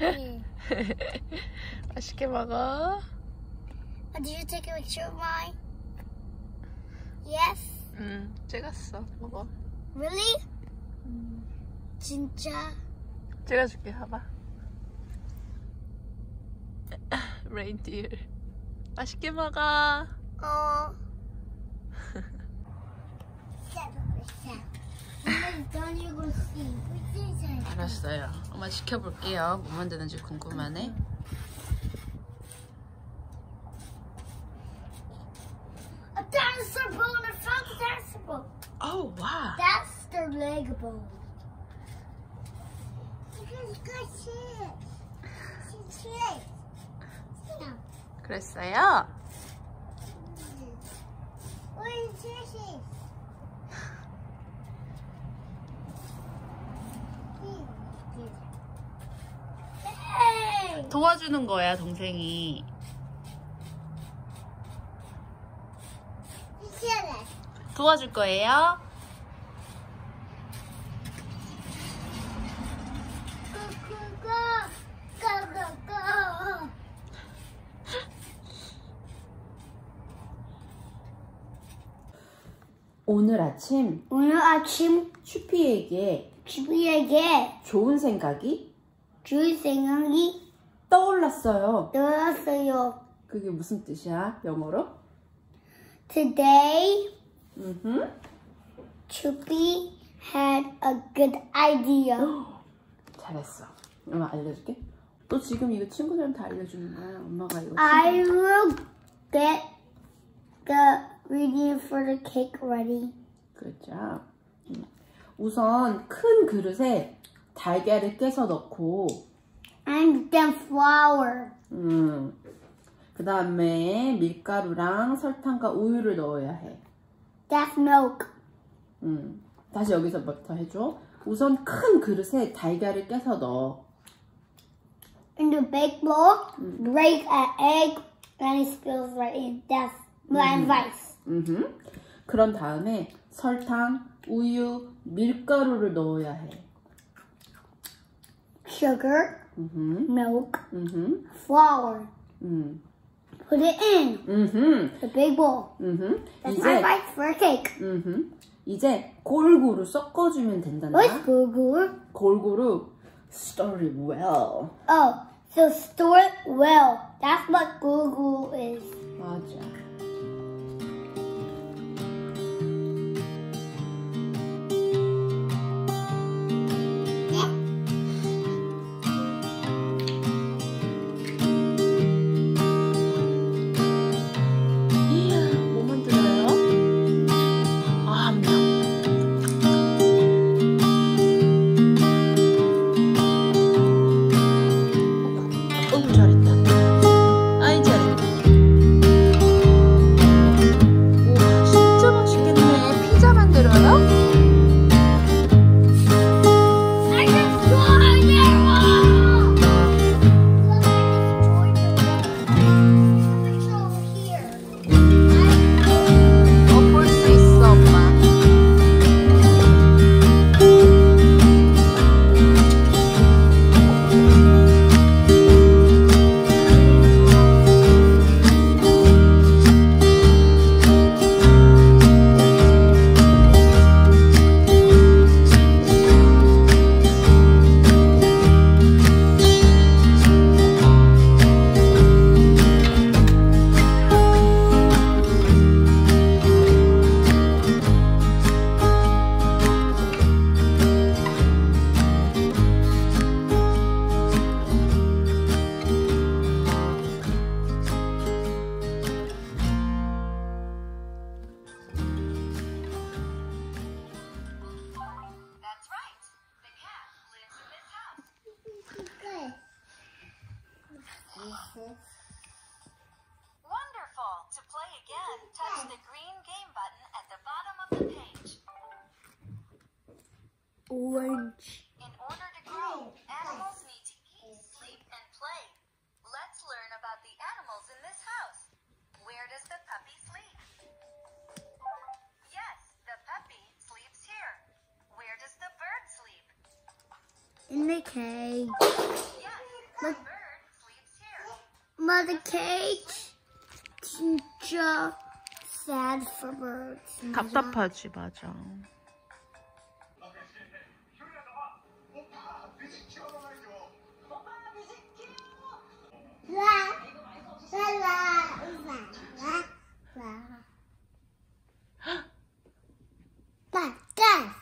응. 맛있게 먹어. Did you take a picture of mine? Yes. 응, 찍었어. 먹어. Really? 진짜? 찍어줄게. 봐봐. 레인디어. 맛있게 먹어. 어. 알았어요. 엄마 지켜볼게요. 뭐 만드는지 궁금하네. A dinosaur bone! I found a dinosaur bone! 어, 와. That's their leg bone. You guys got chips. Chips. Yeah. 그랬어요? What is this? 도와주는 거야, 동생이. 도와줄 거예요? 오늘 아침 오늘 아침 슈피에게 주비에게 좋은 생각이 줄 생각이 떠올랐어요. 들었어요. 그게 무슨 뜻이야? 영어로? Today, 음. Chupi had a good idea. 잘했어. 엄마 알려줄게. 너 지금 이거 친구들한테 알려주는 거야. 엄마가 이거 I will get the ingredient for the cake ready. 그랬죠. 음. 우선 큰 그릇에 달걀을 깨서 넣고, And then flour. 음. 그 다음에 밀가루랑 설탕과 우유를 넣어야 해. That's milk. 음. 다시 여기서부터 해줘. 우선 큰 그릇에 달걀을 깨서 넣어. In the bake bowl, break an egg, and it spills right in. That's my advice. 음흠. 그런 다음에 설탕, 우유, 밀가루를 넣어야 해. Sugar, 음흠. milk, 음흠. flour. 음. Put it in 음흠. the big bowl. 음흠. That's my 이제 advice for a cake. 음흠. 이제 골고루 섞어주면 된단다. What's Google? 골고루 stir it well. Oh, so store it well. That's what Google is. 맞아. Wonderful! To play again, touch the green game button at the bottom of the page. Orange. In order to grow, animals need to eat, sleep, and play. Let's learn about the animals in this house. Where does the puppy sleep? Yes, the puppy sleeps here. Where does the bird sleep? In the cage. Yes, 뭐, bird sleeps here. mother cage 진짜 sad for birds. 답답하지 맞아. 라, 라, 라, 라, 라. 가, 가,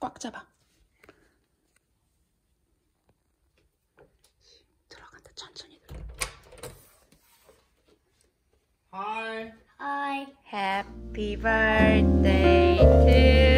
꽉 잡아. 들어간다 천천히 들어. Hi. I Happy birthday to